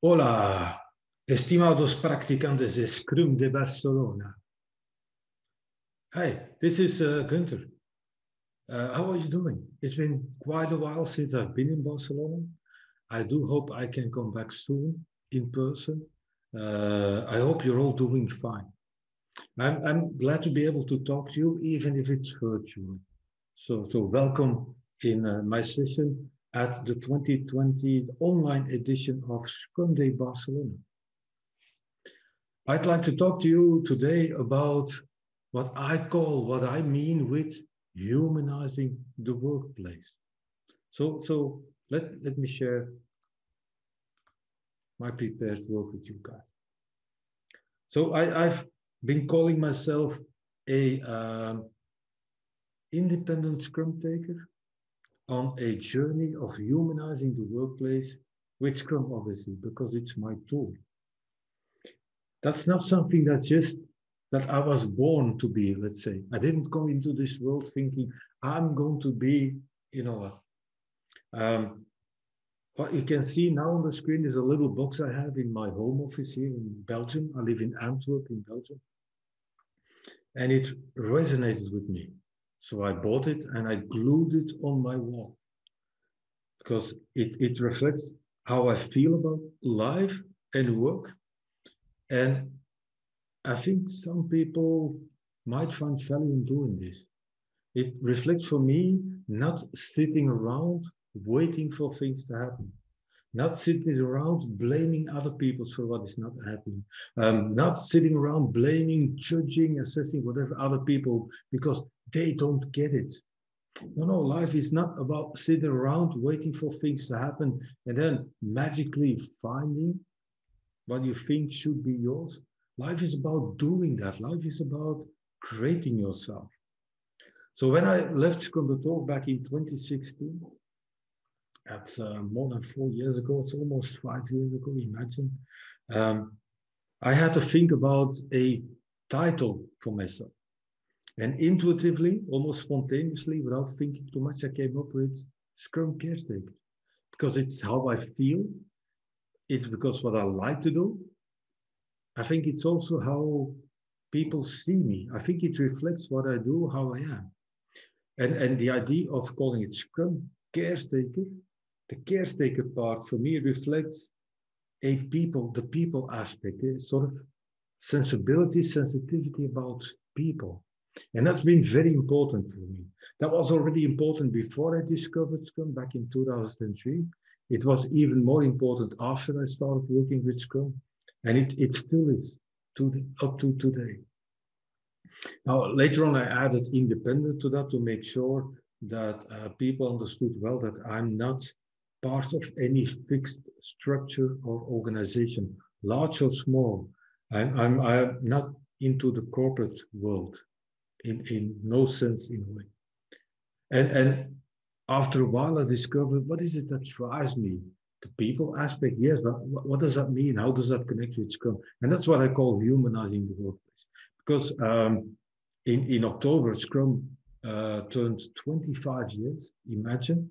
Hola, estimados practicantes de Scrum de Barcelona. Hi, this is uh, Gunther. Uh, how are you doing? It's been quite a while since I've been in Barcelona. I do hope I can come back soon in person. Uh, I hope you're all doing fine. I'm, I'm glad to be able to talk to you, even if it's virtual. So, so welcome in uh, my session at the 2020 online edition of Scrum Barcelona. I'd like to talk to you today about what I call, what I mean with humanizing the workplace. So, so let, let me share my prepared work with you guys. So I, I've been calling myself a um, independent scrum taker on a journey of humanizing the workplace with Scrum, obviously, because it's my tool. That's not something that just that I was born to be, let's say. I didn't come into this world thinking I'm going to be, you know, um, what you can see now on the screen is a little box I have in my home office here in Belgium. I live in Antwerp in Belgium. And it resonated with me. So I bought it and I glued it on my wall because it, it reflects how I feel about life and work. And I think some people might find value in doing this. It reflects for me not sitting around waiting for things to happen, not sitting around blaming other people for what is not happening, um, not sitting around blaming, judging, assessing whatever other people because they don't get it. No, no, life is not about sitting around waiting for things to happen and then magically finding what you think should be yours. Life is about doing that. Life is about creating yourself. So when I left Scrum back in 2016, that's uh, more than four years ago, it's almost five years ago, imagine. Um, I had to think about a title for myself. And intuitively, almost spontaneously, without thinking too much, I came up with Scrum Caretaker. Because it's how I feel, it's because what I like to do. I think it's also how people see me. I think it reflects what I do, how I am. And, and the idea of calling it Scrum Caretaker, the caretaker part for me reflects a people, the people aspect, a sort of sensibility, sensitivity about people. And that's been very important for me. That was already important before I discovered Scrum back in 2003. It was even more important after I started working with Scrum. And it, it still is to the, up to today. Now, later on, I added independent to that to make sure that uh, people understood well that I'm not part of any fixed structure or organization, large or small. I'm, I'm, I'm not into the corporate world in, in no sense in a way. And, and after a while, I discovered what is it that drives me? The people aspect, yes, but what does that mean? How does that connect with Scrum? And that's what I call humanizing the workplace. Because um, in, in October, Scrum uh, turned 25 years, imagine.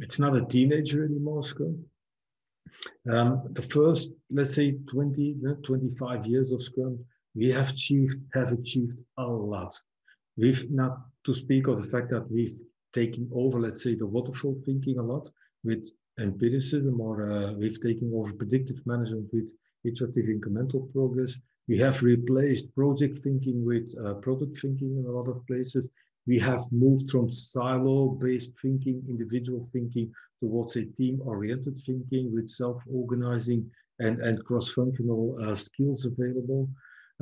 It's not a teenager anymore, Scrum. Um, the first, let's say, 20, 25 years of Scrum, we have achieved, have achieved a lot. We've not to speak of the fact that we've taken over, let's say, the waterfall thinking a lot with empiricism, or uh, we've taken over predictive management with iterative incremental progress. We have replaced project thinking with uh, product thinking in a lot of places. We have moved from silo-based thinking, individual thinking, towards a team-oriented thinking with self-organizing and, and cross-functional uh, skills available.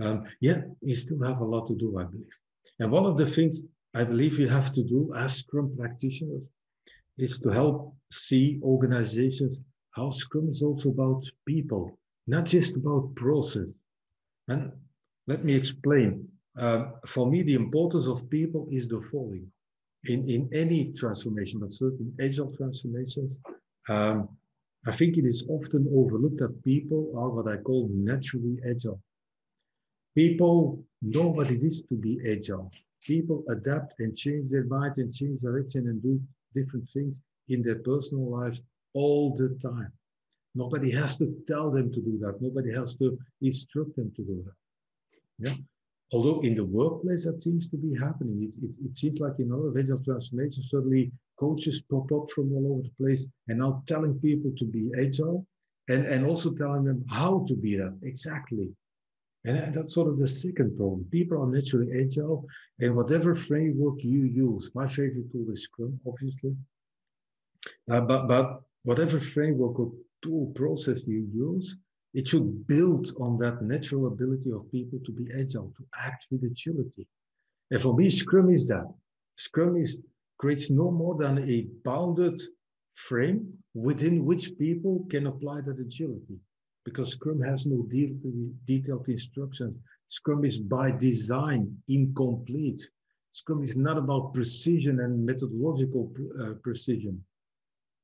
Um, yeah, we still have a lot to do, I believe. And one of the things I believe we have to do as Scrum practitioners is to help see organizations how Scrum is also about people, not just about process. And let me explain. Um, for me, the importance of people is the following. In, in any transformation, but certainly agile transformations, um, I think it is often overlooked that people are what I call naturally agile. People know what it is to be agile. People adapt and change their mind and change direction and do different things in their personal lives all the time. Nobody has to tell them to do that. Nobody has to instruct them to do that. Yeah. Although in the workplace that seems to be happening, it, it, it seems like in other agile transformation, suddenly coaches pop up from all over the place and now telling people to be agile and, and also telling them how to be that exactly. And that's sort of the second problem. People are naturally agile, and whatever framework you use, my favorite tool is Scrum, obviously. Uh, but but whatever framework or tool process you use, it should build on that natural ability of people to be agile, to act with agility. And for me, Scrum is that. Scrum is creates no more than a bounded frame within which people can apply that agility because Scrum has no detailed instructions. Scrum is by design incomplete. Scrum is not about precision and methodological uh, precision.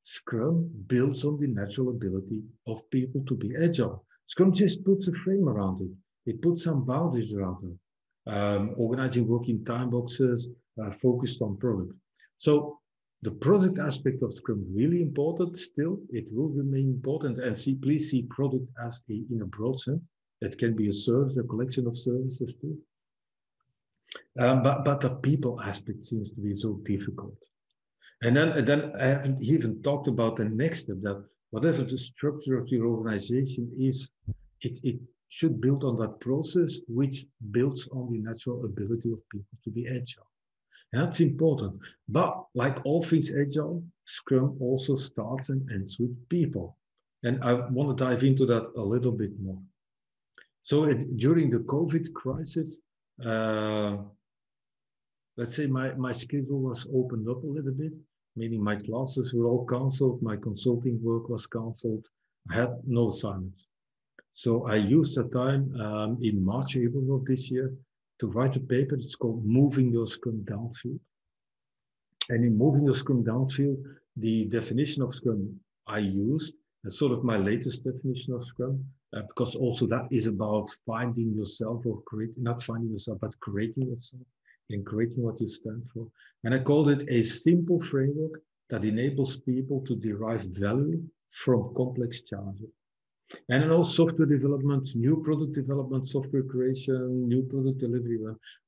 Scrum builds on the natural ability of people to be agile. Scrum just puts a frame around it. It puts some boundaries around it. Um, organizing work in time boxes, uh, focused on product. So the product aspect of Scrum is really important still. It will remain important. And see, please see product as a in a broad sense. It can be a service, a collection of services too. Um, but but the people aspect seems to be so difficult. And then and then I haven't even talked about the next step that whatever the structure of your organization is, it, it should build on that process which builds on the natural ability of people to be agile. That's important. But like all things agile, Scrum also starts and ends with people. And I want to dive into that a little bit more. So it, during the COVID crisis, uh, let's say my, my schedule was opened up a little bit, meaning my classes were all canceled, my consulting work was canceled. I had no assignments. So I used the time um, in March, April of this year to write a paper. It's called Moving Your Scrum Downfield. And in Moving Your Scrum Downfield, the definition of Scrum I used, as sort of my latest definition of Scrum, uh, because also that is about finding yourself or creating, not finding yourself, but creating yourself and creating what you stand for. And I called it a simple framework that enables people to derive value from complex challenges. And then all software development, new product development, software creation, new product delivery,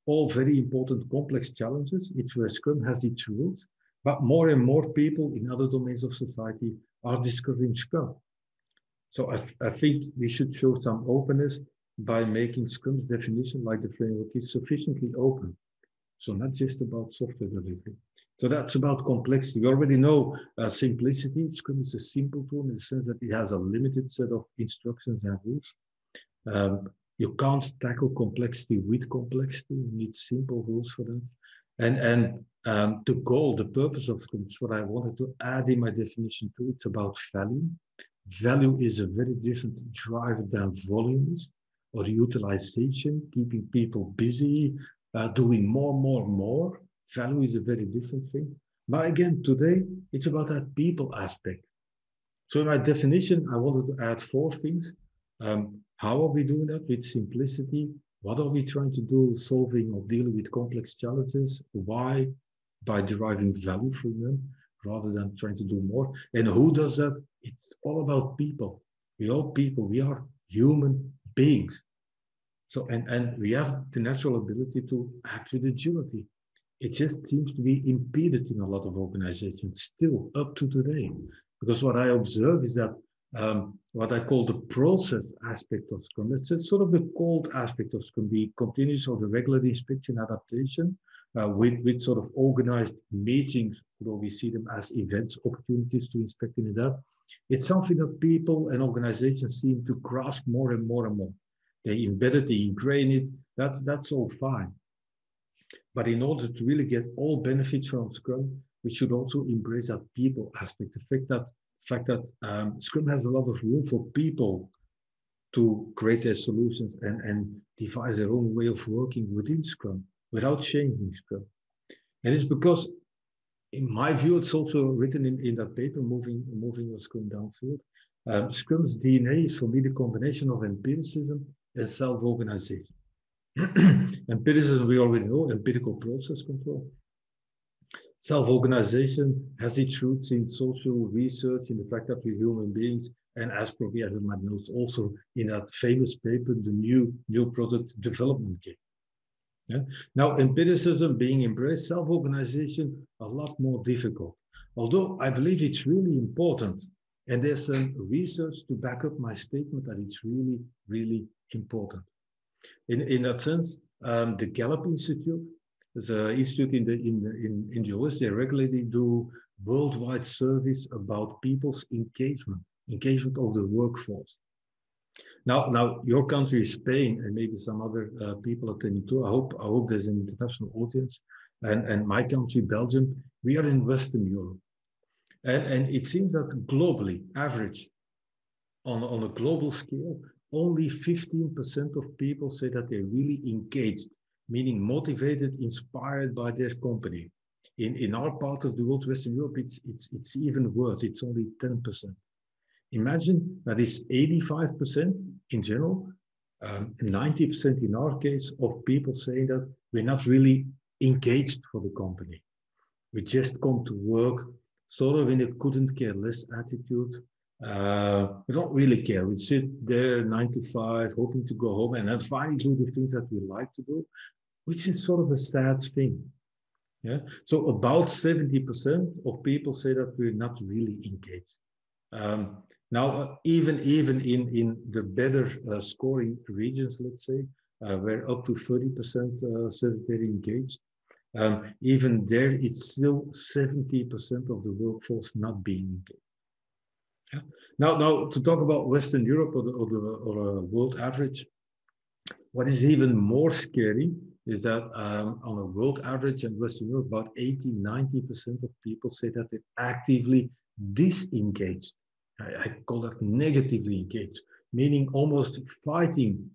all very important complex challenges. Each where Scrum has its roots, but more and more people in other domains of society are discovering Scrum. So I, I think we should show some openness by making Scrum's definition, like the framework, is sufficiently open. So not just about software delivery. So that's about complexity. We already know uh, simplicity. Scrum is a simple tool in the sense that it has a limited set of instructions and rules. Um, you can't tackle complexity with complexity. You need simple rules for that. And, and um, the goal, the purpose of Scrum, what I wanted to add in my definition too, it's about value. Value is a very different driver than volumes or utilization, keeping people busy, uh, doing more, more, more. Value is a very different thing. But again, today, it's about that people aspect. So in my definition, I wanted to add four things. Um, how are we doing that with simplicity? What are we trying to do solving or dealing with complex challenges? Why? By deriving value from them rather than trying to do more. And who does that? It's all about people. We are people. We are human beings. So, and, and we have the natural ability to act with agility. It just seems to be impeded in a lot of organizations still up to today. Because what I observe is that um, what I call the process aspect of Scrum, it's sort of the cold aspect of Scrum, the continuous or the regular inspection adaptation uh, with, with sort of organized meetings, although we see them as events, opportunities to inspect and adapt. It's something that people and organizations seem to grasp more and more and more. They embed it, they ingrain it. That's, that's all fine. But in order to really get all benefits from Scrum, we should also embrace that people aspect. The fact that, fact that um, Scrum has a lot of room for people to create their solutions and, and devise their own way of working within Scrum without changing Scrum. And it's because, in my view, it's also written in, in that paper, Moving, moving a Scrum Downfield. Um, Scrum's DNA is for me the combination of empiricism and self-organization. empiricism, we already know, empirical process control. Self-organization has its roots in social research, in the fact that we're human beings, and as probably as my notes also in that famous paper, the new new product development game. Yeah? Now, empiricism being embraced, self-organization a lot more difficult. Although I believe it's really important, and there's some research to back up my statement that it's really, really important. In, in that sense, um, the Gallup Institute the institute in the in the, in, in the US, they regularly do worldwide surveys about people's engagement, engagement of the workforce. Now, now your country is Spain, and maybe some other uh, people attending too. I hope I hope there's an international audience. And and my country, Belgium, we are in Western Europe, and and it seems that globally, average, on on a global scale, only 15% of people say that they're really engaged meaning motivated, inspired by their company. In, in our part of the world, Western Europe, it's, it's, it's even worse. It's only 10%. Imagine that is 85% in general, um, 90% in our case of people saying that we're not really engaged for the company. We just come to work sort of in a couldn't care less attitude. Uh, we don't really care. We sit there nine to five, hoping to go home and then finally do the things that we like to do which is sort of a sad thing. Yeah. So about 70% of people say that we're not really engaged. Um, now, uh, even even in in the better uh, scoring regions, let's say, uh, where up to 30% uh, said they're engaged, um, even there it's still 70% of the workforce not being engaged. Yeah. Now, now to talk about Western Europe or the, or the or, uh, world average, what is even more scary is that um, on a world average in Western Europe, about 80, 90% of people say that they're actively disengaged. I, I call that negatively engaged, meaning almost fighting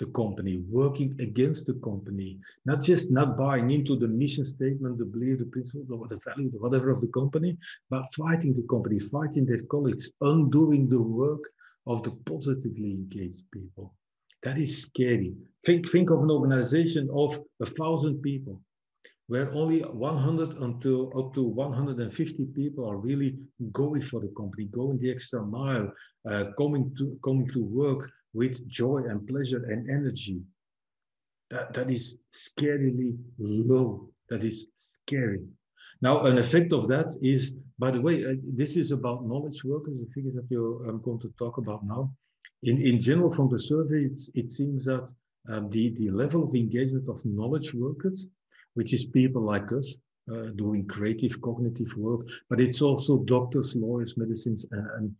the company, working against the company, not just not buying into the mission statement, the belief, the principle, the, the value, whatever of the company, but fighting the company, fighting their colleagues, undoing the work of the positively engaged people. That is scary. Think, think of an organization of a thousand people where only 100 until up to 150 people are really going for the company, going the extra mile, uh, coming to coming to work with joy and pleasure and energy. That, that is scarily low. That is scary. Now, an effect of that is, by the way, uh, this is about knowledge workers, the figures that you, I'm going to talk about now. In, in general, from the survey, it seems that um, the, the level of engagement of knowledge workers, which is people like us uh, doing creative cognitive work, but it's also doctors, lawyers, medicines, and, and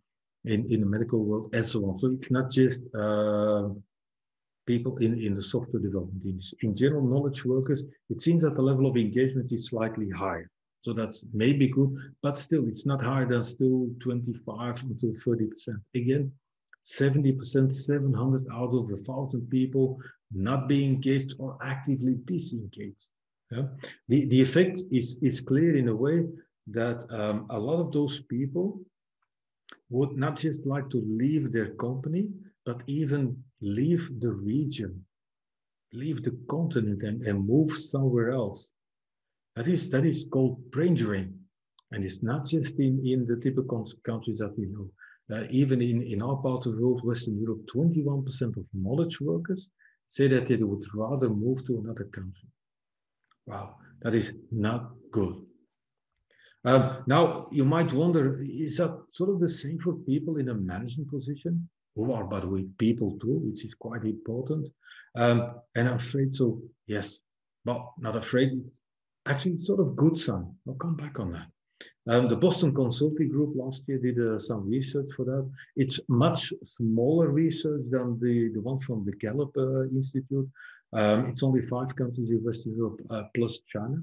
in, in the medical world, and so on. So it's not just uh, people in, in the software development. In, in general, knowledge workers, it seems that the level of engagement is slightly higher. So that's maybe good, but still, it's not higher than still 25 until 30%. Again, 70%, 700 out of a thousand people not being engaged or actively disengaged. Yeah? The, the effect is, is clear in a way that um, a lot of those people would not just like to leave their company, but even leave the region, leave the continent and, and move somewhere else. That is, that is called brain drain. And it's not just in, in the typical countries that we know. Uh, even in, in our part of the world, Western Europe, 21% of knowledge workers say that they would rather move to another country. Wow, that is not good. Um, now, you might wonder, is that sort of the same for people in a management position, who are, by the way, people too, which is quite important? Um, and I'm afraid so, yes, but not afraid. Actually, sort of good sign. I'll come back on that. Um, the Boston Consulting Group last year did uh, some research for that. It's much smaller research than the, the one from the Gallup uh, Institute. Um, it's only five countries in Western Europe uh, plus China.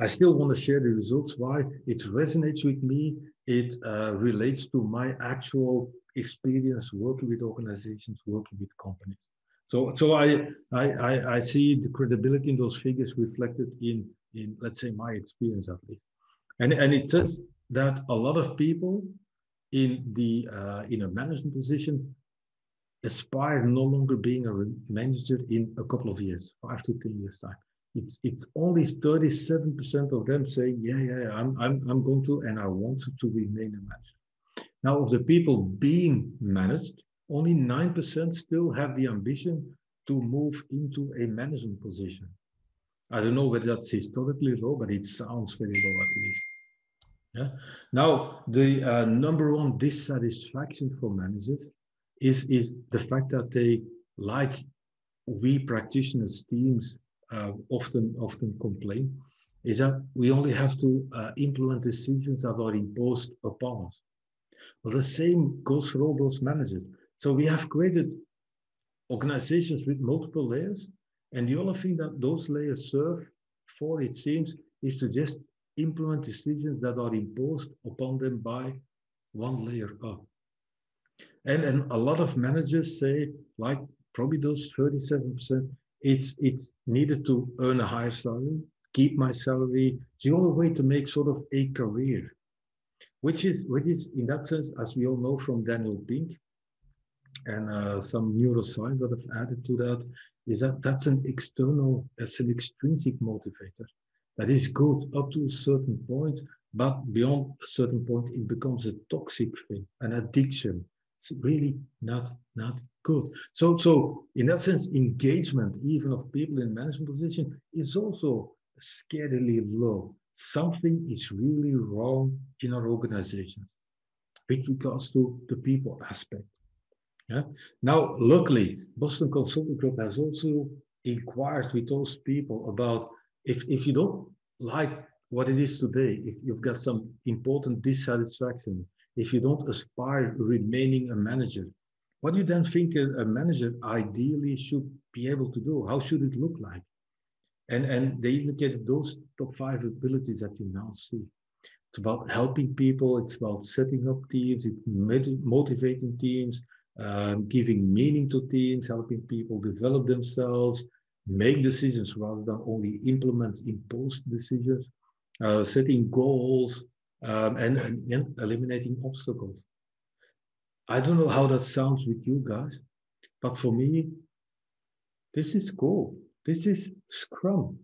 I still want to share the results. Why? It resonates with me. It uh, relates to my actual experience working with organizations, working with companies. So, so I, I, I, see the credibility in those figures reflected in, in, let's say, my experience at least. And, and it says that a lot of people in the uh, in a management position aspire no longer being a manager in a couple of years, five to ten years time. It's it's only 37% of them say, yeah, yeah, I'm, I'm, I'm going to, and I want to remain a manager. Now, of the people being managed, only 9% still have the ambition to move into a management position. I don't know whether that's historically low, but it sounds very low at least. Yeah. Now, the uh, number one dissatisfaction for managers is, is the fact that they, like we practitioners teams uh, often often complain, is that we only have to uh, implement decisions that are imposed upon us. Well, the same goes for all those managers. So we have created organizations with multiple layers, and the only thing that those layers serve for, it seems, is to just implement decisions that are imposed upon them by one layer up. And, and a lot of managers say, like probably those 37%, it's, it's needed to earn a higher salary, keep my salary. It's the only way to make sort of a career, which is, which is in that sense, as we all know from Daniel Pink, and uh, some neuroscience that have added to that, is that that's an external, it's an extrinsic motivator. That is good up to a certain point, but beyond a certain point, it becomes a toxic thing, an addiction. Really not, not good. So, so in that sense, engagement, even of people in management position, is also scarily low. Something is really wrong in our organizations with regards to the people aspect. Yeah. Now, luckily, Boston Consulting Group has also inquired with those people about if, if you don't like what it is today, if you've got some important dissatisfaction, if you don't aspire remaining a manager, what do you then think a, a manager ideally should be able to do? How should it look like? And, and they indicated those top five abilities that you now see. It's about helping people, it's about setting up teams, it's motivating teams, um, giving meaning to teams, helping people develop themselves, make decisions rather than only implement imposed decisions, uh, setting goals, um, and, and, and eliminating obstacles. I don't know how that sounds with you guys, but for me, this is cool. This is Scrum.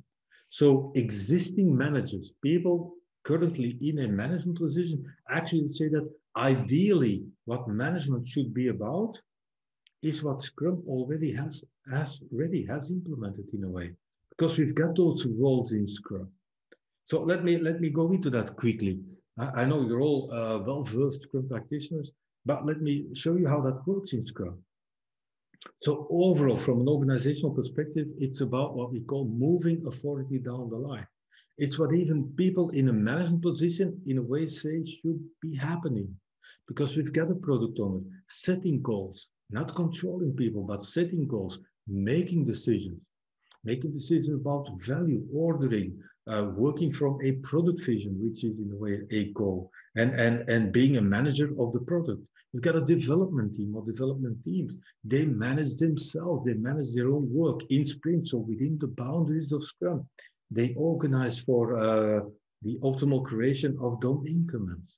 So existing managers, people currently in a management position, actually say that ideally what management should be about is what Scrum already has, has already has implemented in a way, because we've got those roles in Scrum. So let me let me go into that quickly. I, I know you're all uh, well-versed Scrum practitioners, but let me show you how that works in Scrum. So overall, from an organizational perspective, it's about what we call moving authority down the line. It's what even people in a management position, in a way, say should be happening. Because we've got a product owner setting goals, not controlling people, but setting goals, making decisions, making decisions about value, ordering, uh, working from a product vision, which is in a way a goal, and, and, and being a manager of the product. We've got a development team or development teams. They manage themselves, they manage their own work in sprint, so within the boundaries of Scrum. They organize for uh, the optimal creation of those increments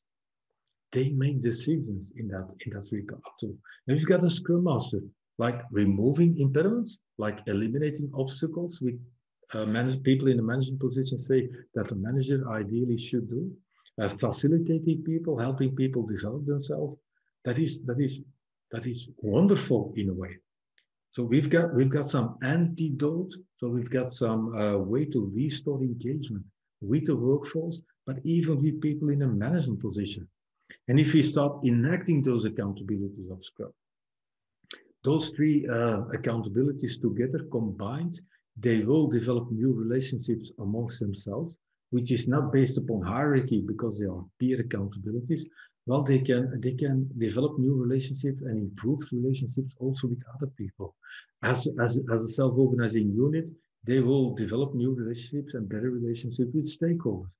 they make decisions in that in that regard too. And you've got a scrum master, like removing impediments, like eliminating obstacles with uh, manage, people in the management position say that the manager ideally should do. Uh, facilitating people, helping people develop themselves. That is that is that is wonderful in a way. So we've got we've got some antidote. So we've got some uh, way to restore engagement with the workforce, but even with people in a management position. And if we start enacting those accountabilities of Scrum, those three uh, accountabilities together combined, they will develop new relationships amongst themselves, which is not based upon hierarchy because they are peer accountabilities. Well, they can they can develop new relationships and improve relationships also with other people. As, as, as a self-organizing unit, they will develop new relationships and better relationships with stakeholders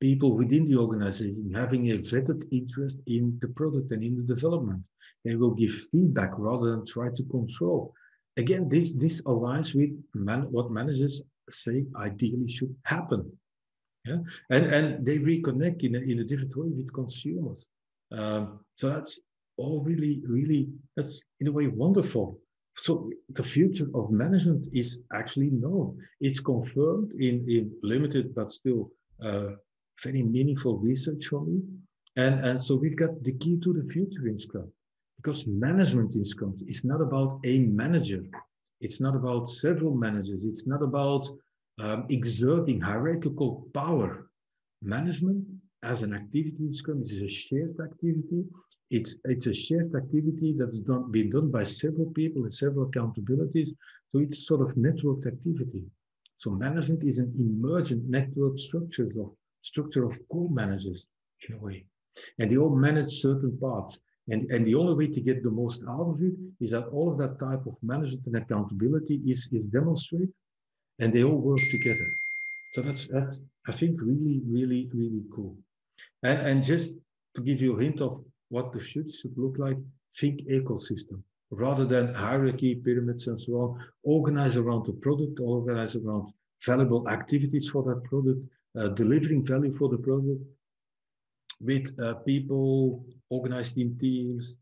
people within the organization having a vetted interest in the product and in the development. They will give feedback rather than try to control. Again, this, this aligns with man, what managers say ideally should happen. Yeah? And, and they reconnect in a, in a different way with consumers. Um, so that's all really, really, that's in a way wonderful. so the future of management is actually known. It's confirmed in, in limited but still uh, very meaningful research for me. And, and so we've got the key to the future in Scrum. Because management in Scrum is not about a manager. It's not about several managers. It's not about um, exerting hierarchical power. Management as an activity in Scrum is a shared activity. It's, it's a shared activity that's done, been done by several people and several accountabilities. So it's sort of networked activity. So management is an emergent network structure of structure of co-managers in a way. And they all manage certain parts. And, and the only way to get the most out of it is that all of that type of management and accountability is, is demonstrated and they all work together. So that's, that's I think, really, really, really cool. And, and just to give you a hint of what the future should look like, think ecosystem. Rather than hierarchy, pyramids, and so on, organize around the product, organize around valuable activities for that product, uh, delivering value for the product, with uh, people organized in teams,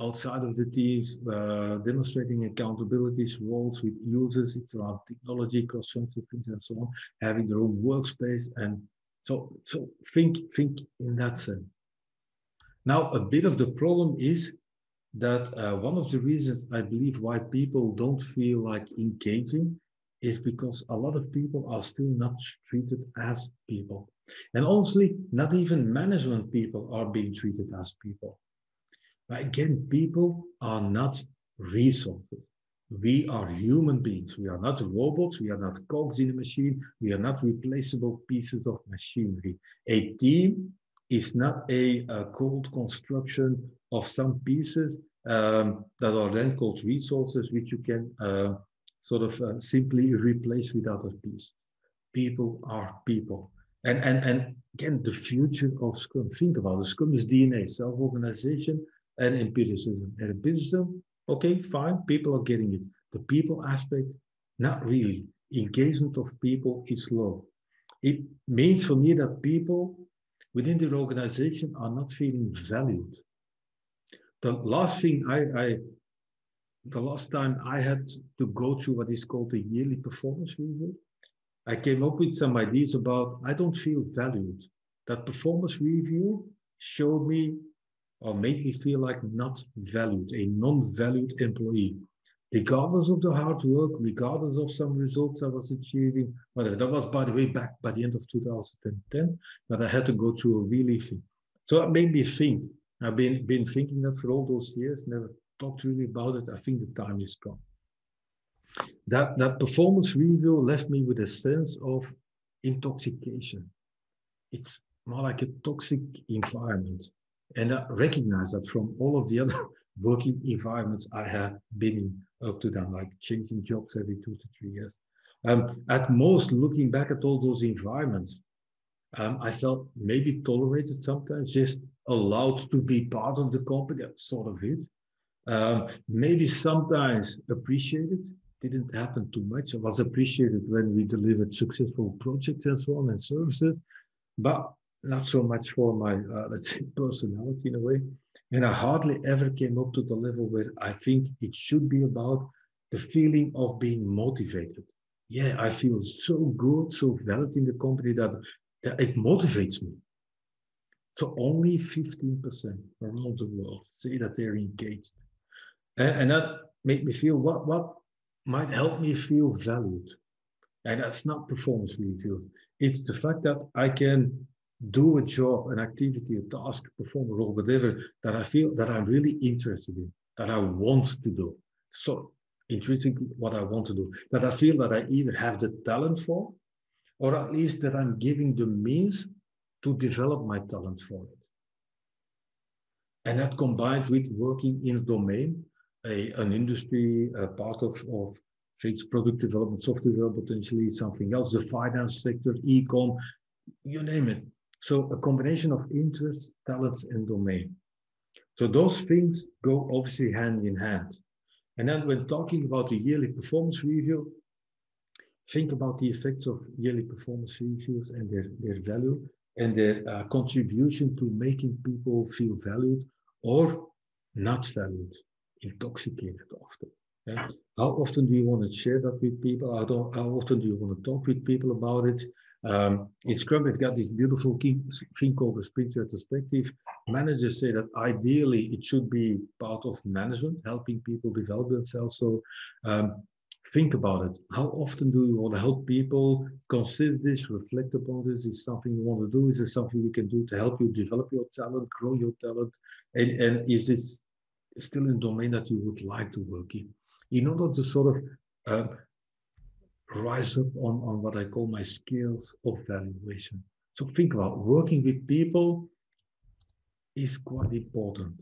outside of the teams, uh, demonstrating accountabilities, roles with users, it's around technology, cross-functional things and so on, having their own workspace. And so, so think, think in that sense. Now, a bit of the problem is that uh, one of the reasons I believe why people don't feel like engaging is because a lot of people are still not treated as people. And honestly, not even management people are being treated as people. But again, people are not resources. We are human beings. We are not robots. We are not cogs in a machine. We are not replaceable pieces of machinery. A team is not a, a cold construction of some pieces um, that are then called resources, which you can uh, sort of uh, simply replace with other pieces. People are people. And, and, and again, the future of Scrum, think about it. Scrum is DNA, self-organization and empiricism. And empiricism, okay, fine, people are getting it. The people aspect, not really. Engagement of people is low. It means for me that people within the organization are not feeling valued. The last thing I, I the last time I had to go through what is called a yearly performance review, I came up with some ideas about I don't feel valued. That performance review showed me or made me feel like not valued, a non-valued employee. Regardless of the hard work, regardless of some results I was achieving, whatever. That was, by the way, back by the end of 2010, that I had to go through a relieving. So it made me think. I've been, been thinking that for all those years, never talked really about it. I think the time is gone. That, that performance review left me with a sense of intoxication. It's more like a toxic environment. And I recognize that from all of the other working environments I have been in up to then, like changing jobs every two to three years. Um, at most, looking back at all those environments, um, I felt maybe tolerated sometimes, just allowed to be part of the company, that's sort of it. Um, maybe sometimes appreciated, didn't happen too much. It was appreciated when we delivered successful projects and so on and services, but not so much for my, uh, let's say, personality in a way. And I hardly ever came up to the level where I think it should be about the feeling of being motivated. Yeah, I feel so good, so valid in the company that, that it motivates me. So only 15% around the world say that they're engaged. And, and that made me feel what, what might help me feel valued. And that's not performance reviews. It's the fact that I can do a job, an activity, a task, perform a role, whatever, that I feel that I'm really interested in, that I want to do. So intrinsically what I want to do, that I feel that I either have the talent for, or at least that I'm giving the means to develop my talent for it. And that combined with working in a domain, a, an industry, a part of, of things, product development, software development, potentially something else, the finance sector, e-com, you name it. So a combination of interests, talents, and domain. So those things go obviously hand in hand. And then when talking about the yearly performance review, think about the effects of yearly performance reviews and their, their value and their uh, contribution to making people feel valued or not valued, intoxicated often. Yeah? How often do you want to share that with people? How, how often do you want to talk with people about it? Um, in Scrum, we've got this beautiful thing called the sprint retrospective. Managers say that ideally it should be part of management, helping people develop themselves. So um, think about it. How often do you want to help people consider this, reflect upon this? Is something you want to do? Is there something we can do to help you develop your talent, grow your talent? And, and is this still in domain that you would like to work in? In order to sort of uh, rise up on, on what I call my skills of valuation. So think about working with people is quite important.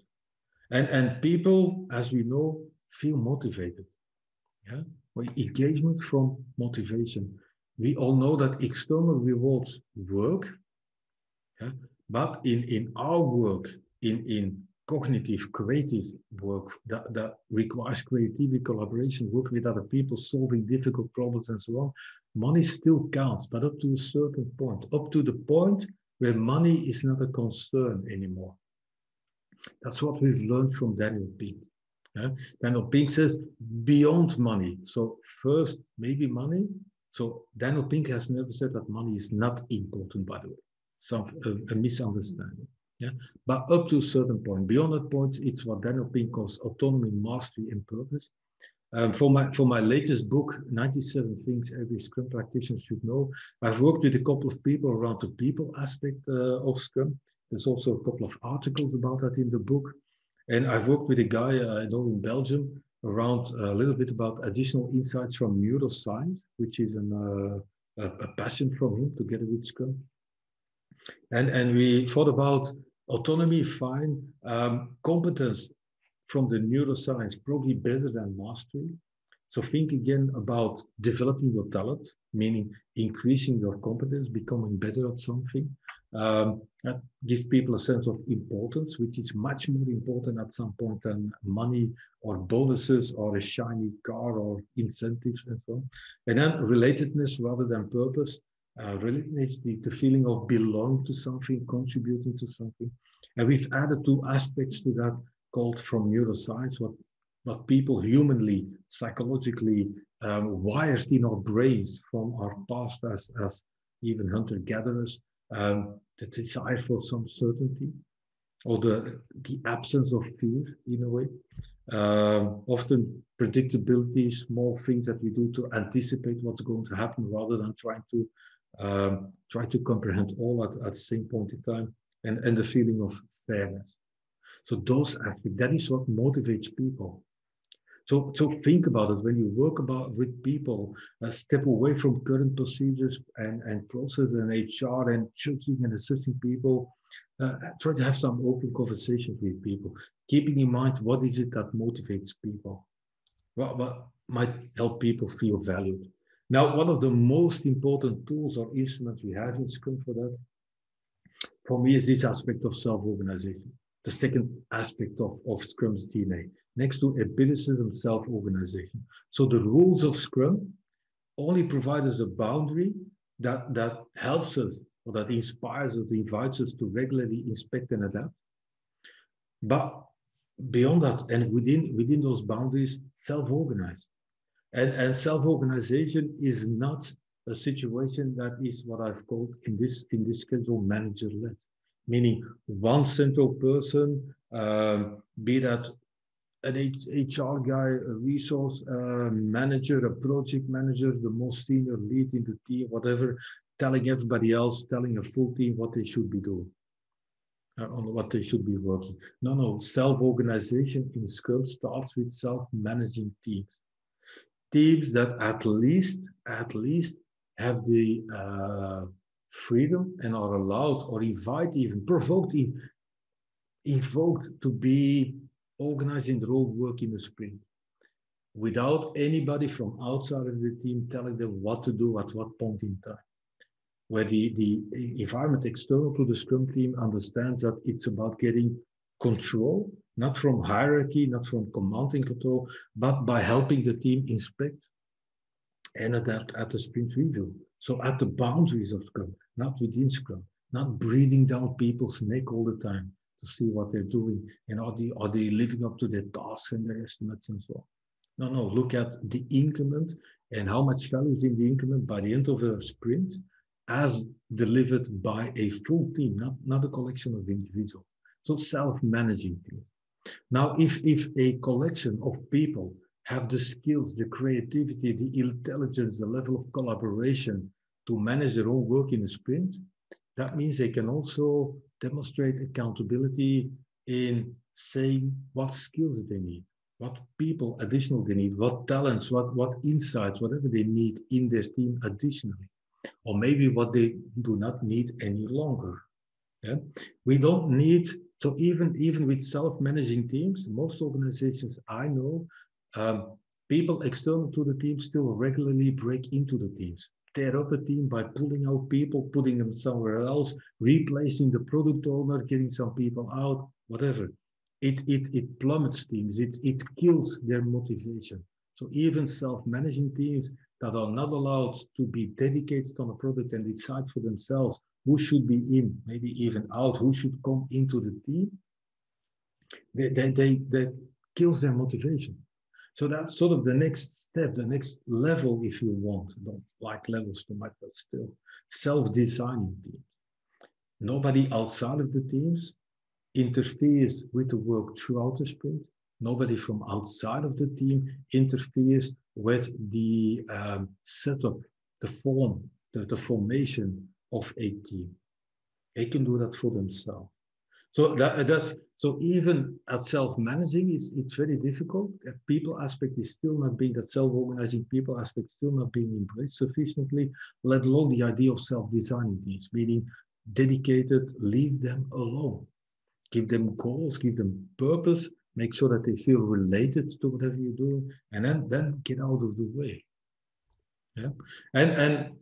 And, and people, as we know, feel motivated. Yeah? Well, engagement from motivation. We all know that external rewards work, yeah? but in, in our work, in, in cognitive, creative work that, that requires creativity, collaboration, work with other people, solving difficult problems and so on, money still counts, but up to a certain point, up to the point where money is not a concern anymore. That's what we've learned from Daniel Pink. Yeah? Daniel Pink says beyond money. So first, maybe money. So Daniel Pink has never said that money is not important, by the way. Some a, a misunderstanding. Yeah, but up to a certain point. Beyond that point, it's what Daniel Pink calls autonomy, mastery, and purpose. Um, for my for my latest book, 97 Things Every Scrum Practitioner Should Know, I've worked with a couple of people around the people aspect uh, of Scrum. There's also a couple of articles about that in the book. And I've worked with a guy uh, I know in Belgium around a little bit about additional insights from neuroscience, which is an, uh, a, a passion from him together with Scrum. And, and we thought about autonomy, fine. Um, competence from the neuroscience, probably better than mastery. So think again about developing your talent, meaning increasing your competence, becoming better at something. Um, that gives people a sense of importance, which is much more important at some point than money or bonuses or a shiny car or incentives and so on. And then relatedness rather than purpose uh, relatedness, the, feeling of belong to something, contributing to something. And we've added two aspects to that called from neuroscience, what, what people humanly, psychologically um, wired in our brains from our past as, as even hunter-gatherers, um, the desire for some certainty or the, the absence of fear in a way. Um, often predictability, small things that we do to anticipate what's going to happen rather than trying to um, try to comprehend all at, at the same point in time, and, and the feeling of fairness. So those aspects, that is what motivates people. So, so think about it when you work about with people, uh, step away from current procedures and, and process and HR and judging and assisting people. Uh, try to have some open conversations with people, keeping in mind what is it that motivates people, what, what might help people feel valued. Now, one of the most important tools or instruments we have in Scrum for that, for me, is this aspect of self-organization. The second aspect of, of Scrum's DNA, next to empiricism, self-organization. So the rules of Scrum only provide us a boundary that, that helps us or that inspires us, invites us to regularly inspect and adapt. But beyond that, and within, within those boundaries, self-organize. And, and self-organization is not a situation that is what I've called in this in this schedule manager-led, meaning one central person, um, be that an HR guy, a resource uh, manager, a project manager, the most senior lead in the team, whatever, telling everybody else, telling a full team what they should be doing, uh, on what they should be working. No, no, self-organization in Scrum starts with self-managing teams teams that at least at least have the uh, freedom and are allowed or invite even provoked invoked to be organizing their own work in the sprint without anybody from outside of the team telling them what to do at what point in time. Where the, the environment external to the scrum team understands that it's about getting control not from hierarchy, not from command and control, but by helping the team inspect and adapt at the sprint review. So at the boundaries of Scrum, not within Scrum, not breathing down people's neck all the time to see what they're doing and are they, are they living up to their tasks and their estimates and so on. No, no, look at the increment and how much value is in the increment by the end of a sprint as delivered by a full team, not, not a collection of individuals. So self-managing team. Now, if, if a collection of people have the skills, the creativity, the intelligence, the level of collaboration to manage their own work in a sprint, that means they can also demonstrate accountability in saying what skills they need, what people additional they need, what talents, what, what insights, whatever they need in their team additionally, or maybe what they do not need any longer. Yeah? We don't need, so even, even with self-managing teams, most organizations I know, um, people external to the team still regularly break into the teams tear up a team by pulling out people, putting them somewhere else, replacing the product owner, getting some people out, whatever. It, it, it plummets teams, it, it kills their motivation. So even self-managing teams that are not allowed to be dedicated on a product and decide for themselves who should be in, maybe even out, who should come into the team, they, they, they, they kills their motivation. So that's sort of the next step, the next level, if you want. Don't like levels too much, but still self-designing teams. Nobody outside of the teams interferes with the work throughout the sprint. Nobody from outside of the team interferes with the um, setup, the form, the, the formation of a team. They can do that for themselves. So that, that so even at self-managing, it's, it's very difficult. That people aspect is still not being, that self-organizing people aspect still not being embraced sufficiently, let alone the idea of self-designing teams, meaning dedicated, leave them alone. Give them goals, give them purpose, make sure that they feel related to whatever you're doing, and then, then get out of the way. Yeah. And, and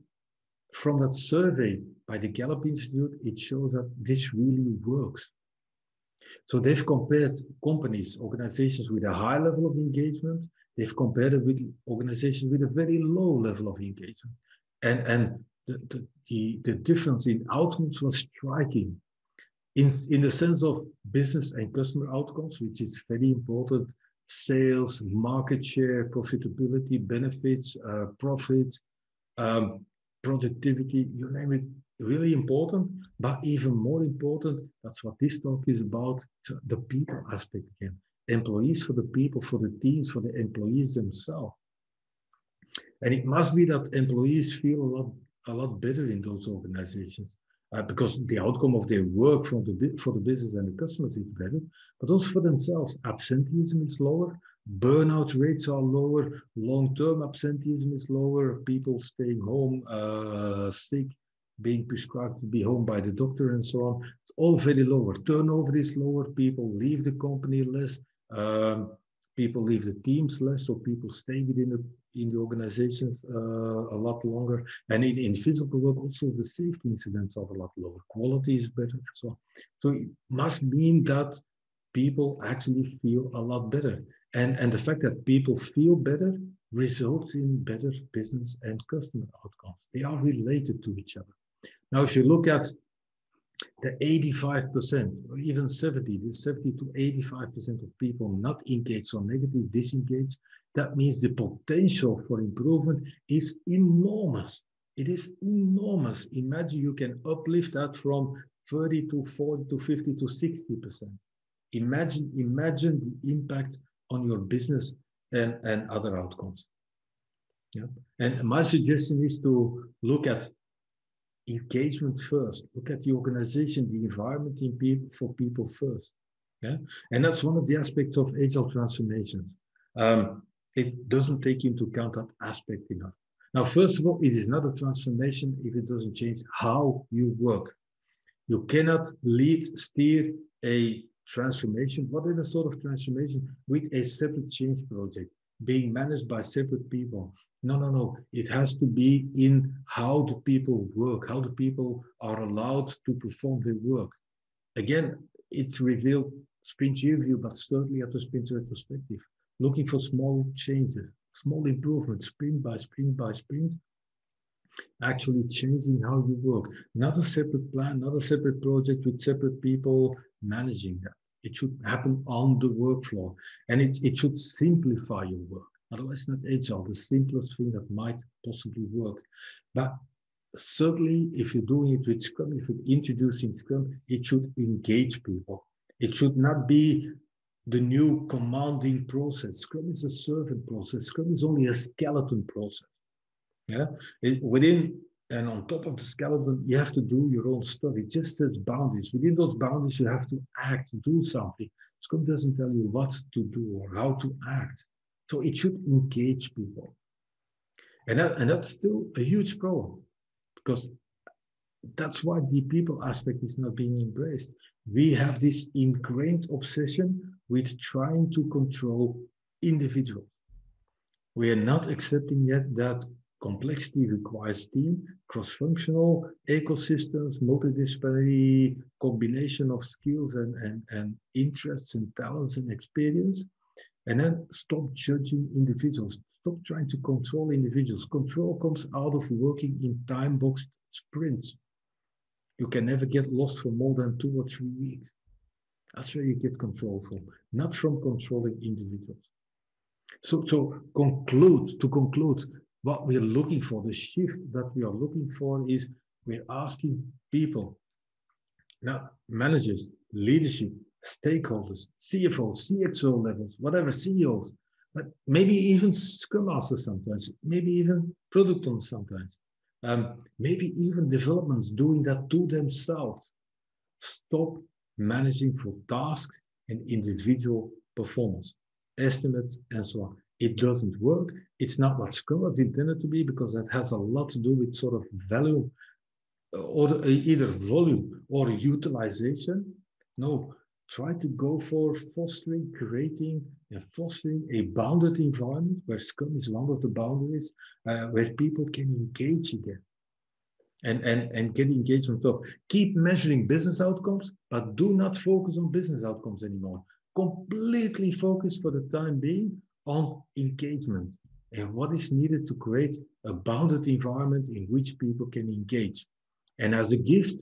from that survey by the Gallup Institute, it shows that this really works. So they've compared companies, organizations with a high level of engagement. They've compared it with organizations with a very low level of engagement. And, and the, the, the, difference in outcomes was striking in, in the sense of business and customer outcomes, which is very important, sales, market share, profitability, benefits, uh, profit, um, productivity, you name it, really important, but even more important, that's what this talk is about, the people aspect again. Employees for the people, for the teams, for the employees themselves. And it must be that employees feel a lot, a lot better in those organizations uh, because the outcome of their work from the, for the business and the customers is better, but also for themselves. Absenteeism is lower, burnout rates are lower, long-term absenteeism is lower, people staying home uh, sick being prescribed to be home by the doctor and so on. It's all very lower. Turnover is lower. People leave the company less. Um, people leave the teams less, so people stay within the in the organizations uh, a lot longer. And in, in physical work, also the safety incidents are a lot lower. Quality is better. So, so it must mean that people actually feel a lot better. And, and the fact that people feel better results in better business and customer outcomes. They are related to each other. Now, if you look at the 85% or even 70, the 70 to 85% of people not engaged or negatively disengaged, that means the potential for improvement is enormous. It is enormous. Imagine you can uplift that from 30 to 40 to 50 to 60%. Imagine, imagine the impact on your business and, and other outcomes. Yeah. And my suggestion is to look at engagement first. Look at the organization, the environment in for people first. Yeah, and that's one of the aspects of agile transformations. Um, it doesn't take into account that aspect enough. Now, first of all, it is not a transformation if it doesn't change how you work. You cannot lead, steer a transformation, whatever sort of transformation, with a separate change project being managed by separate people. No, no, no. It has to be in how the people work, how the people are allowed to perform their work. Again, it's revealed sprint review, but certainly at the sprint retrospective, looking for small changes, small improvements, sprint by sprint by sprint, actually changing how you work. Not a separate plan, not a separate project with separate people managing that. It should happen on the workflow and it, it should simplify your work. Otherwise, not agile, the simplest thing that might possibly work. But certainly, if you're doing it with Scrum, if you're introducing Scrum, it should engage people. It should not be the new commanding process. Scrum is a servant process. Scrum is only a skeleton process. Yeah, it, within and on top of the skeleton, you have to do your own. It just sets boundaries. Within those boundaries, you have to act, do something. Scrum doesn't tell you what to do or how to act. So it should engage people. And, that, and that's still a huge problem because that's why the people aspect is not being embraced. We have this ingrained obsession with trying to control individuals. We are not accepting yet that complexity requires team, cross-functional ecosystems, multidisciplinary combination of skills and, and, and interests and talents and experience. And then stop judging individuals. Stop trying to control individuals. Control comes out of working in time-boxed sprints. You can never get lost for more than two or three weeks. That's where you get control from, not from controlling individuals. So to conclude, to conclude, what we're looking for, the shift that we are looking for is we're asking people, now managers, leadership, stakeholders, CFOs, CXO levels, whatever, CEOs, but maybe even Scrum Masters sometimes, maybe even product owners sometimes, um, maybe even developments doing that to themselves. Stop managing for tasks and individual performance, estimates, and so on. It doesn't work. It's not what was intended to be because that has a lot to do with sort of value uh, or uh, either volume or utilization. No, try to go for fostering, creating, and fostering a bounded environment where Scrum is one of the boundaries uh, where people can engage again and, and, and get engagement up. Keep measuring business outcomes, but do not focus on business outcomes anymore. Completely focus for the time being on engagement and what is needed to create a bounded environment in which people can engage. And as a gift,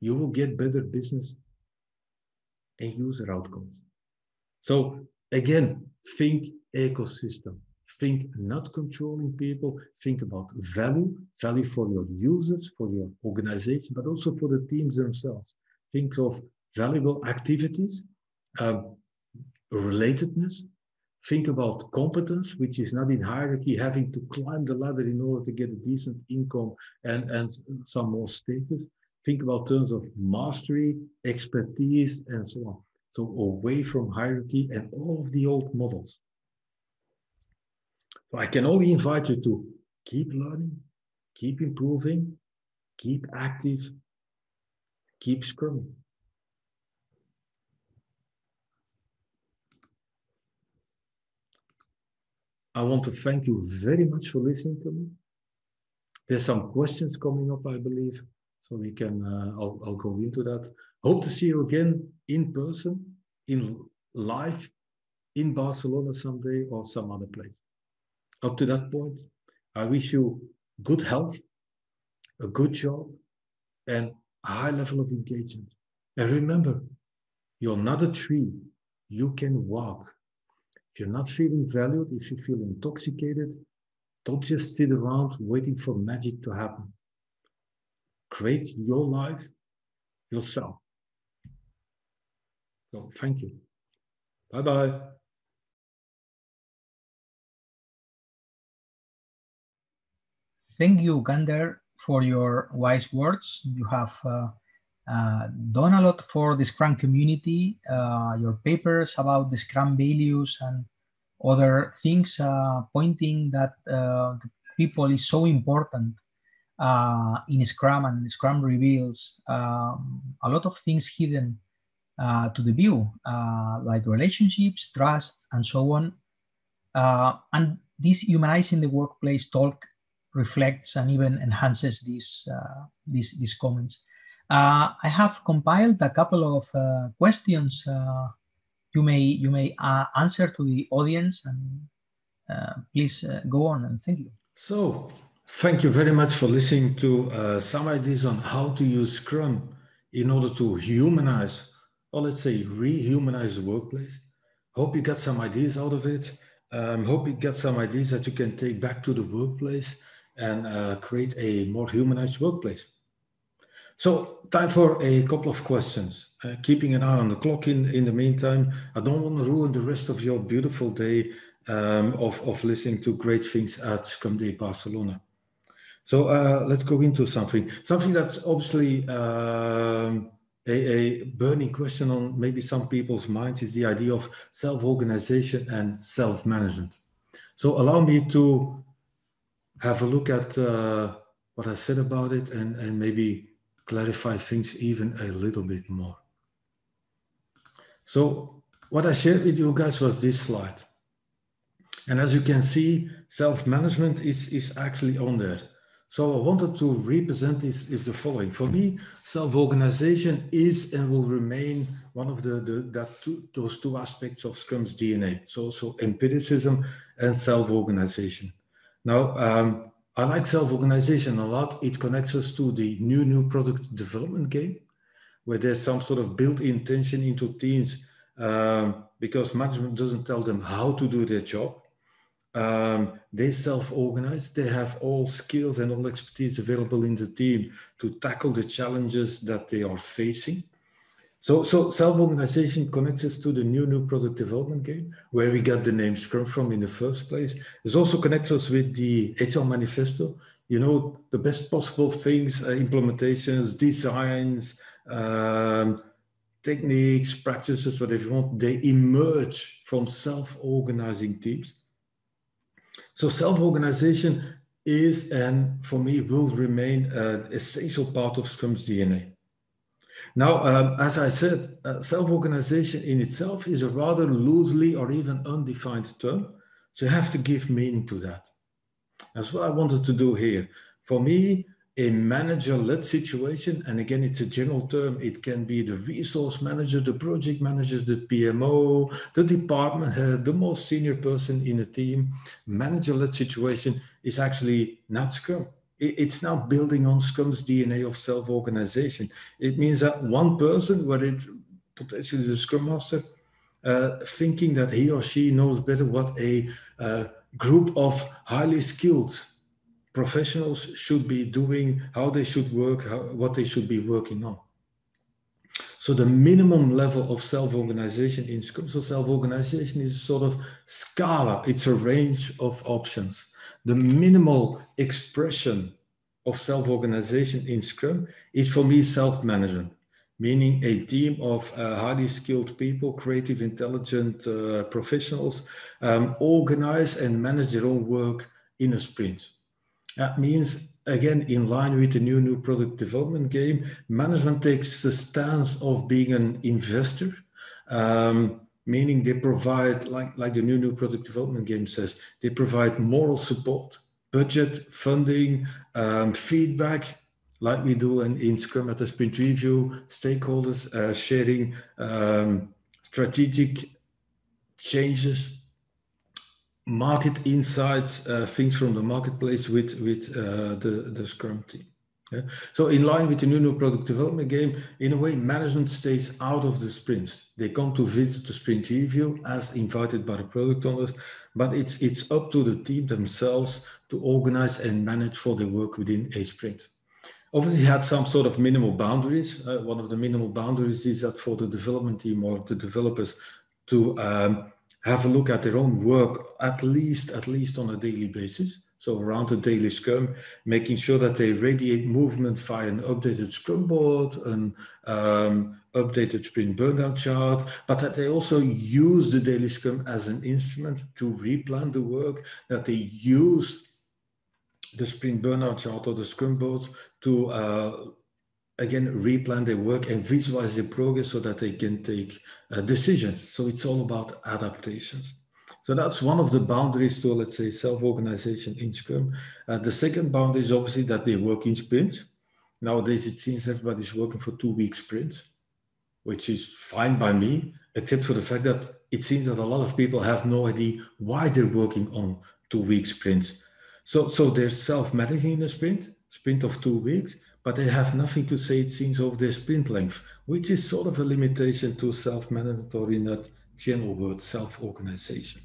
you will get better business and user outcomes. So again, think ecosystem. Think not controlling people, think about value, value for your users, for your organization, but also for the teams themselves. Think of valuable activities, um, relatedness. Think about competence, which is not in hierarchy, having to climb the ladder in order to get a decent income and, and some more status. Think about terms of mastery, expertise, and so on. So away from hierarchy and all of the old models. So I can only invite you to keep learning, keep improving, keep active, keep scrumming. I want to thank you very much for listening to me. There's some questions coming up, I believe, so we can. Uh, I'll, I'll go into that. Hope to see you again in person, in live, in Barcelona someday or some other place up to that point. I wish you good health, a good job, and a high level of engagement. And remember, you're not a tree. You can walk. If you're not feeling valued, if you feel intoxicated, don't just sit around waiting for magic to happen. Create your life yourself. So thank you. Bye bye. Thank you, Gunther, for your wise words. You have uh, uh, done a lot for the Scrum community. Uh, your papers about the Scrum values and other things uh, pointing that uh, people is so important uh, in Scrum and Scrum reveals um, a lot of things hidden to the view, like relationships, trust, and so on. and this humanizing the workplace talk reflects and even enhances these uh, these, these comments. Uh, I have compiled a couple of uh, questions uh, you may you may uh, answer to the audience, and uh, please go on and thank you. So, thank you very much for listening to some ideas on how to use Scrum in order to humanize, or let's say rehumanize the workplace. Hope you got some ideas out of it. um, hope you get some ideas that you can take back to the workplace and uh, create a more humanized workplace. So time for a couple of questions. Uh, keeping an eye on the clock in, in the meantime, I don't want to ruin the rest of your beautiful day um, of, of listening to great things at Scrum Day Barcelona. So uh, let's go into something. Something that's obviously um, a, a, burning question on maybe some people's mind is the idea of self-organization and self-management. So allow me to have a look at uh, what I said about it and, and maybe clarify things even a little bit more. So what I shared with you guys was this slide. And as you can see, self-management is, is actually on there. So I wanted to represent is, is the following. For me, self-organization is and will remain one of the, the that two, those two aspects of Scrum's DNA. So, so empiricism and self-organization. Now, um, I like self-organization a lot. It connects us to the new new product development game, where there's some sort of built-in tension into teams um, because management doesn't tell them how to do their job. Um, they self-organize. They have all skills and all expertise available in the team to tackle the challenges that they are facing. So, so self-organization connects us to the new new product development game, where we got the name Scrum from in the first place. It also connects us with the Agile Manifesto. You know, the best possible things, uh, implementations, designs, um, techniques, practices, whatever you want, they emerge from self-organizing teams so self-organization is and for me will remain an essential part of Scrum's DNA. Now, um, as I said, uh, self-organization in itself is a rather loosely or even undefined term. So you have to give meaning to that. That's what I wanted to do here. For me, a manager-led situation, and again, it's a general term. It can be the resource manager, the project manager, the PMO, the department head, the most senior person in a team. Manager-led situation is actually not Scrum. It's now building on Scrum's DNA of self-organization. It means that one person, whether it's potentially the Scrum Master, uh, thinking that he or she knows better what a uh, group of highly skilled professionals should be doing, how they should work, how, what they should be working on. So the minimum level of self-organization in Scrum, so self-organization is a sort of scala, it's a range of options. The minimal expression of self-organization in Scrum is for me self-management, meaning a team of uh, highly skilled people, creative, intelligent uh, professionals, um, organize and manage their own work in a sprint. That means, again, in line with the new new product development game, management takes the stance of being an investor, um, meaning they provide, like, like the new new product development game says, they provide moral support, budget, funding, um, feedback, like we do in, in Scrum at the sprint review, stakeholders uh, sharing um, strategic changes market insights, uh, things from the marketplace with, with uh, the, the Scrum team. Yeah? So in line with the new, new product development game, in a way, management stays out of the sprints. They come to visit the sprint review as invited by the product owners, but it's, it's up to the team themselves to organize and manage for their work within a sprint. Obviously, had some sort of minimal boundaries. Uh, one of the minimal boundaries is that for the development team or the developers to um, have a look at their own work at least at least on a daily basis so around the daily scrum making sure that they radiate movement via an updated scrum board an um, updated sprint burndown chart but that they also use the daily scrum as an instrument to replan the work that they use the sprint burndown chart or the scrum board to uh, again replan their work and visualize their progress so that they can take uh, decisions. So it's all about adaptations so that's one of the boundaries to let's say self-organization in scrum. Uh, the second boundary is obviously that they work in sprints. Nowadays it seems everybody's working for two week sprints which is fine by me except for the fact that it seems that a lot of people have no idea why they're working on two week sprints. So so they're self-managing in a sprint sprint of two weeks but they have nothing to say, it seems, of their sprint length, which is sort of a limitation to self-management or in that general word, self-organization.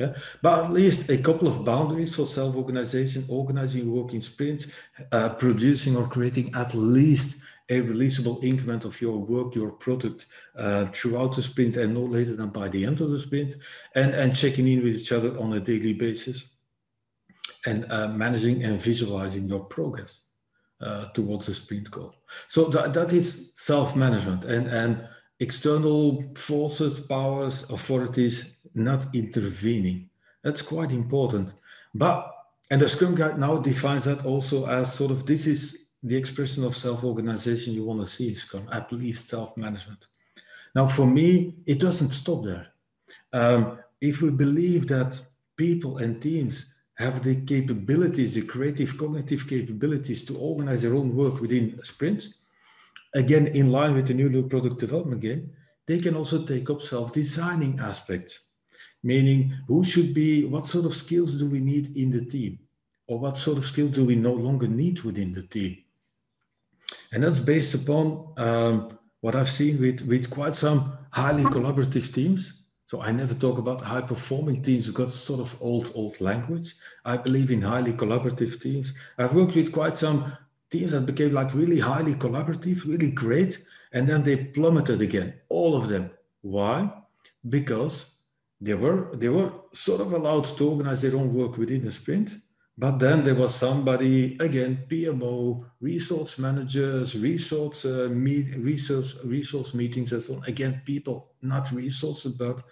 Yeah, but at least a couple of boundaries for self-organization, organizing work in sprints, uh, producing or creating at least a releasable increment of your work, your product uh, throughout the sprint and no later than by the end of the sprint, and, and checking in with each other on a daily basis and uh, managing and visualizing your progress uh, towards the sprint goal. So that, that is self-management and, and external forces, powers, authorities not intervening. That's quite important. But, and the Scrum Guide now defines that also as sort of this is the expression of self-organization you want to see in Scrum, at least self-management. Now, for me, it doesn't stop there. Um, if we believe that people and teams have the capabilities, the creative cognitive capabilities to organize their own work within sprints, again, in line with the new, new product development game, they can also take up self-designing aspects, meaning who should be, what sort of skills do we need in the team? Or what sort of skills do we no longer need within the team? And that's based upon um, what I've seen with, with quite some highly collaborative teams so I never talk about high performing teams because it's sort of old, old language. I believe in highly collaborative teams. I've worked with quite some teams that became like really highly collaborative, really great. And then they plummeted again, all of them. Why? Because they were, they were sort of allowed to organize their own work within the sprint. But then there was somebody, again, PMO, resource managers, resource, uh, meet, resource, resource meetings and so on. Again, people, not resources, but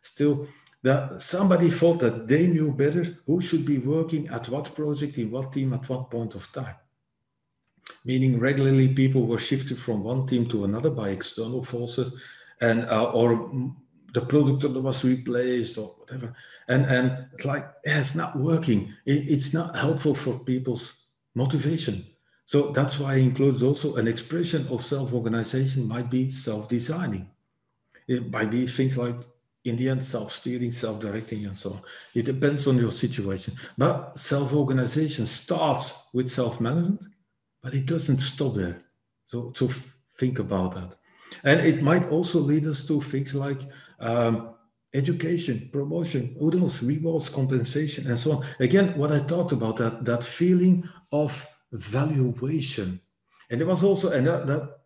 still that somebody thought that they knew better who should be working at what project in what team at what point of time. Meaning regularly people were shifted from one team to another by external forces and uh, or the product was replaced or whatever. And and it's like yeah, it's not working. It, it's not helpful for people's motivation. So that's why it includes also an expression of self-organization might be self-designing. It might be things like in the end self-steering self-directing and so on. It depends on your situation. But self-organization starts with self-management but it doesn't stop there so to think about that and it might also lead us to things like um, education, promotion, knows, rewards, compensation, and so on. Again, what I talked about, that, that feeling of valuation. And there was also, and that, that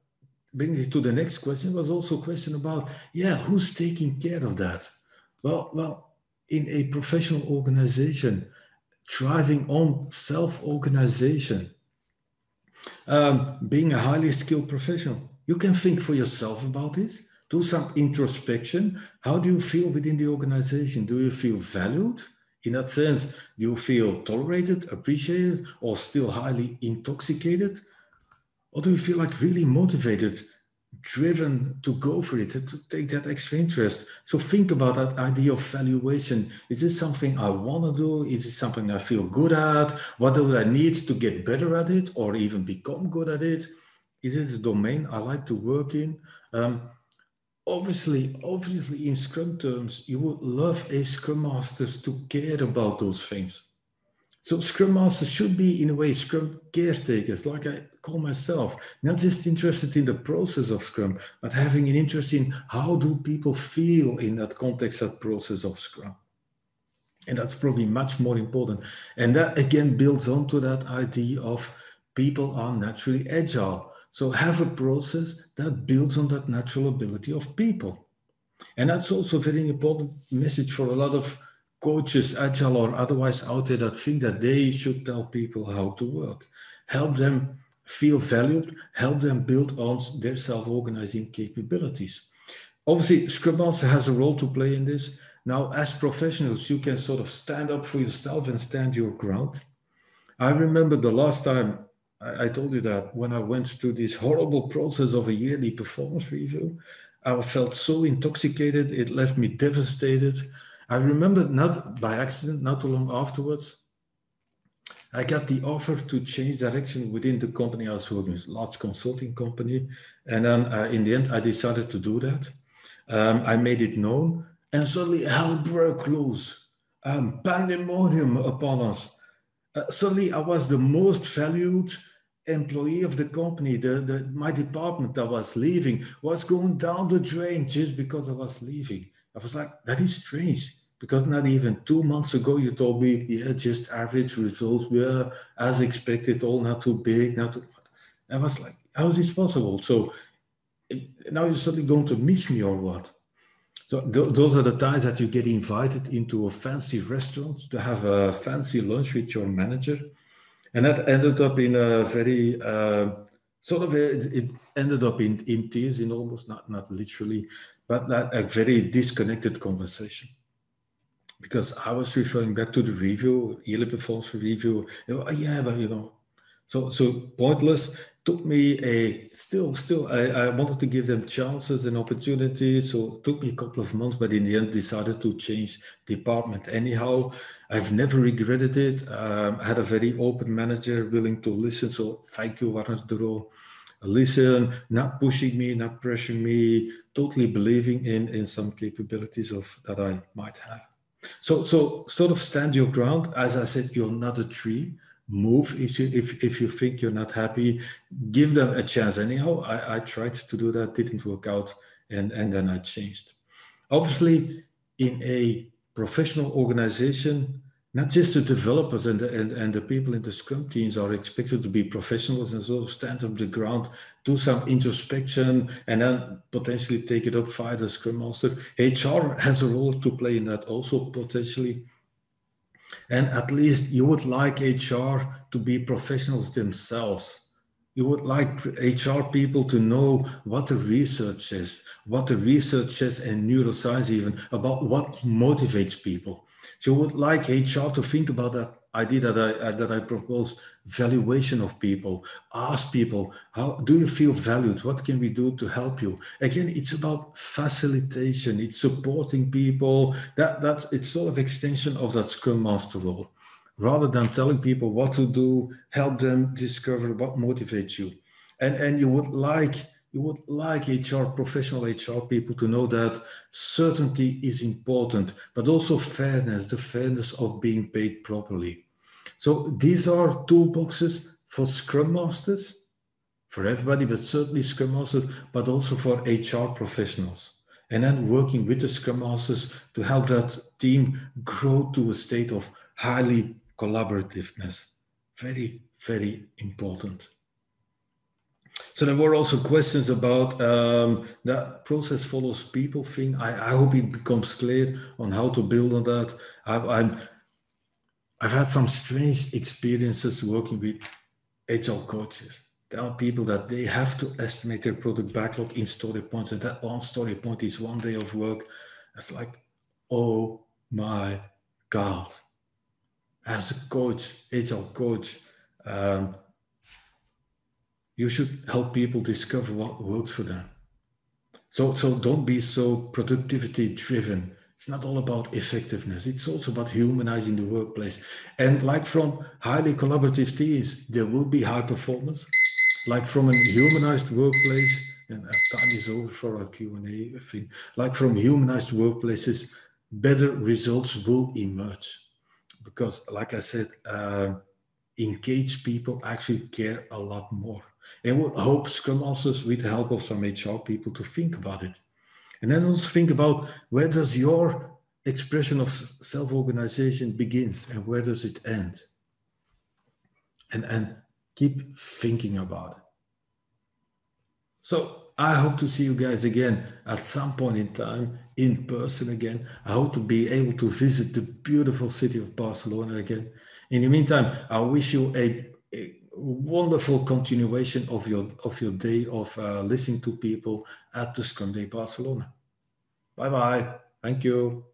brings me to the next question, was also a question about, yeah, who's taking care of that? Well, well, in a professional organization, thriving on self-organization, um, being a highly skilled professional, you can think for yourself about this. do some introspection. How do you feel within the organization? Do you feel valued? In that sense, do you feel tolerated, appreciated, or still highly intoxicated? Or do you feel like really motivated, driven to go for it, to take that extra interest? So think about that idea of valuation. Is this something I want to do? Is it something I feel good at? What do I need to get better at it or even become good at it? Is this a domain I like to work in? Um, obviously, obviously, in Scrum terms, you would love a Scrum Master to care about those things. So Scrum Masters should be, in a way, Scrum caretakers, like I call myself, not just interested in the process of Scrum, but having an interest in how do people feel in that context, that process of Scrum. And that's probably much more important. And that again builds onto that idea of people are naturally agile. So have a process that builds on that natural ability of people. And that's also a very important message for a lot of coaches, agile or otherwise out there that think that they should tell people how to work. Help them feel valued, help them build on their self-organizing capabilities. Obviously, Scrum Master has a role to play in this. Now, as professionals, you can sort of stand up for yourself and stand your ground. I remember the last time I, I told you that when I went through this horrible process of a yearly performance review, I felt so intoxicated. It left me devastated. I remember not by accident, not too long afterwards, I got the offer to change direction within the company I was working with, large consulting company. And then uh, in the end, I decided to do that. Um, I made it known, and suddenly hell broke loose. Um, pandemonium upon us. Uh, suddenly, I was the most valued employee of the company, the, the my department that was leaving was going down the drain just because I was leaving. I was like, that is strange because not even two months ago you told me, yeah, just average results, yeah, as expected, all not too big, not too. I was like, how is this possible? So now you're suddenly going to miss me or what? So th those are the times that you get invited into a fancy restaurant to have a fancy lunch with your manager, and that ended up in a very uh, sort of a, it ended up in in tears, in almost not not literally, but that a very disconnected conversation. Because I was referring back to the review, yearly performance review. You know, oh, yeah, but you know, so so pointless took me a still still I, I wanted to give them chances and opportunities so took me a couple of months but in the end decided to change department anyhow i've never regretted it um, i had a very open manager willing to listen so thank you Warner Duro. listen not pushing me not pressuring me totally believing in in some capabilities of that i might have so so sort of stand your ground. As i said you're not a tree. Move. If you if, if you think you're not happy give them a chance. Anyhow I, I tried to do that. Didn't work out. And and then i changed. Obviously in a professional organization not just the developers and the, and, and the people in the scrum teams are expected to be professionals and sort of stand up the ground do some introspection and then potentially take it up via the scrum master hr has a role to play in that also potentially and at least you would like HR to be professionals themselves. You would like HR people to know what the research is, what the research says and neuroscience even about what motivates people. So you would like HR to think about that idea that I, uh, that I proposed, valuation of people, ask people, how do you feel valued? What can we do to help you? Again, it's about facilitation, it's supporting people. That, that it's sort of extension of that Scrum Master role. Rather than telling people what to do, help them discover what motivates you. And, and you would like you would like HR, professional HR people to know that certainty is important, but also fairness, the fairness of being paid properly. So these are toolboxes for Scrum Masters, for everybody, but certainly Scrum Masters, but also for HR professionals. And then working with the Scrum Masters to help that team grow to a state of highly collaborativeness. Very, very important. So there were also questions about um, that process follows people thing. I, I, hope it becomes clear on how to build on that. I, am I've had some strange experiences working with agile coaches. Tell people that they have to estimate their product backlog in story points, and that one story point is one day of work. It's like, oh my God. As a coach, agile coach, um, you should help people discover what works for them. So, so don't be so productivity driven. It's not all about effectiveness. It's also about humanizing the workplace. And like from highly collaborative teams, there will be high performance. Like from a humanized workplace, and time is over for our Q&A thing. Like from humanized workplaces, better results will emerge. Because like I said, uh, engaged people actually care a lot more and would hope Scrum Masters, with the help of some HR people, to think about it. And then also think about where does your expression of self-organization begins and where does it end? And, and keep thinking about it. So I hope to see you guys again at some point in time in person again. I hope to be able to visit the beautiful city of Barcelona again. In the meantime, I wish you a, a wonderful continuation of your of your day of uh, listening to people at the Scrum Day Barcelona. Bye bye. Thank you.